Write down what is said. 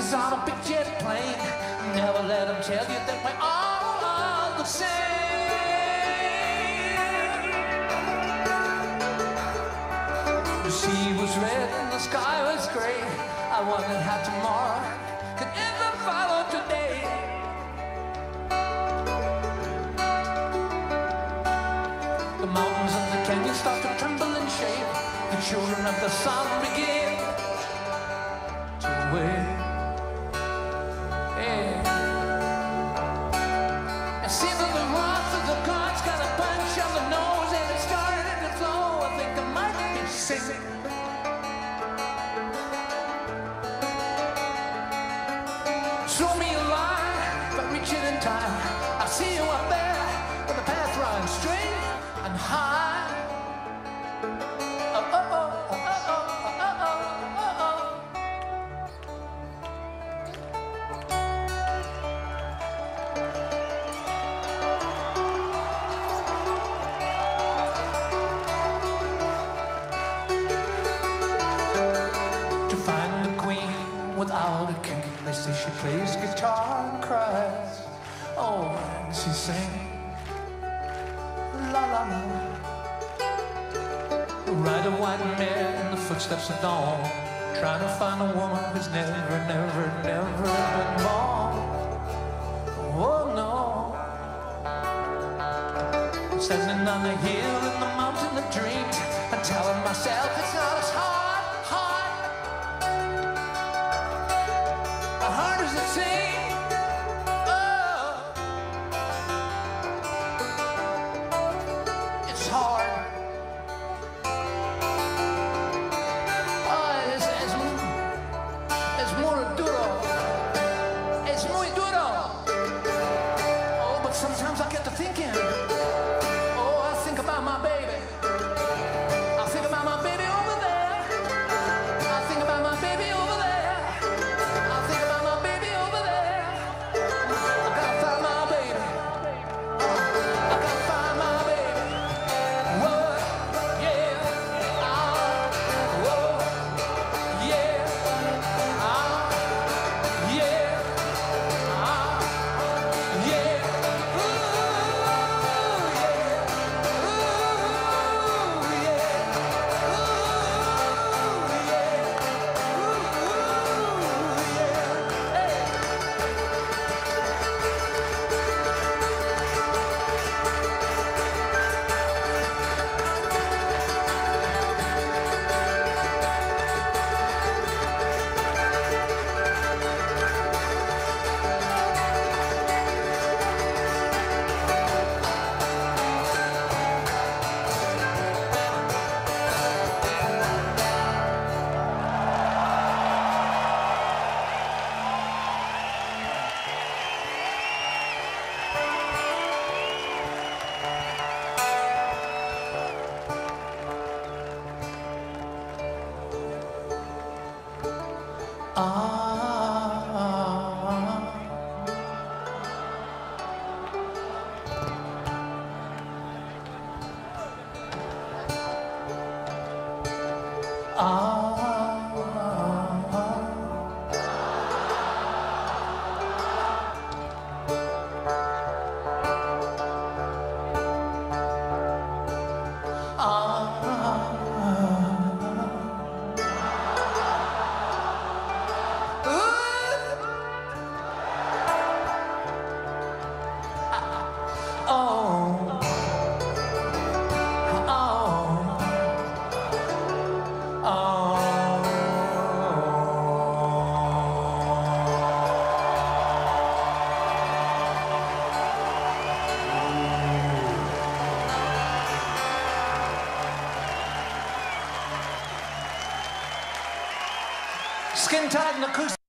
chances on a big jet plane. Never let them tell you that we're all the same. The sea was red and the sky was gray. I wondered how tomorrow could ever sick. Show me a line, but reach it in time. I see you up there, where the path runs straight and high. Plays guitar and cries. Oh, and she sings la la la. Ride a white mare in the footsteps of dawn, trying to find a woman who's never, never, never been born. Oh no. Standing on the hill in the mountain of dreams, and telling myself it's not Ah. ah. Skin tight and acoustic.